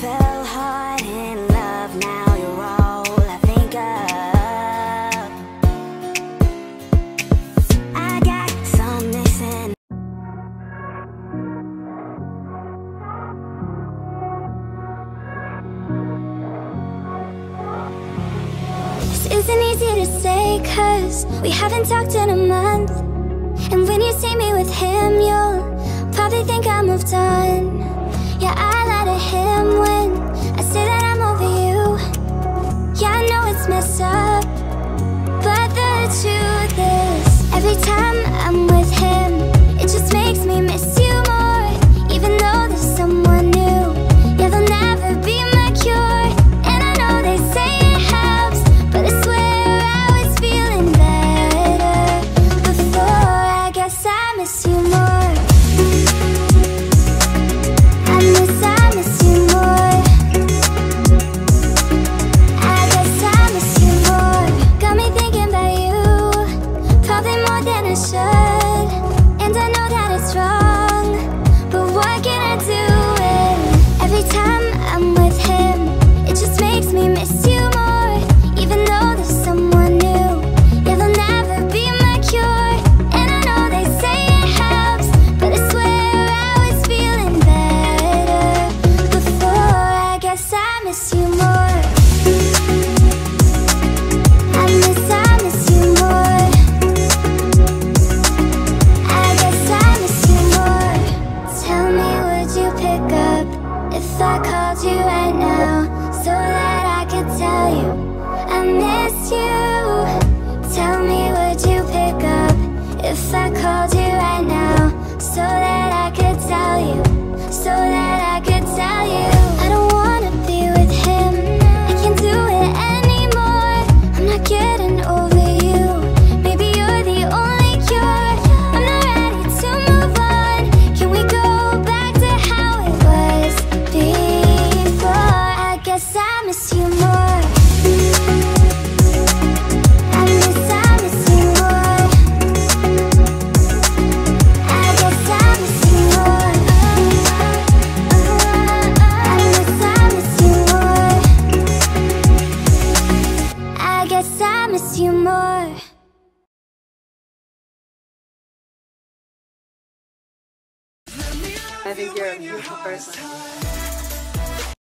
fell hard in love, now you're all I think of. I got some missing. This isn't easy to say cause we haven't talked in a month. And when you see me with him, you'll probably think I'm on, Yeah, I lie to him when I say that I'm over you. Yeah, I know it's messed up But the truth is Every time guess I called you right now So that I could tell you So that I could tell you. I don't wanna be with him. I can't do it anymore. I'm not getting over you. Maybe you're the only cure. I'm not ready to move on. Can we go back to how it was before? I guess I miss you more. I think you're a beautiful person.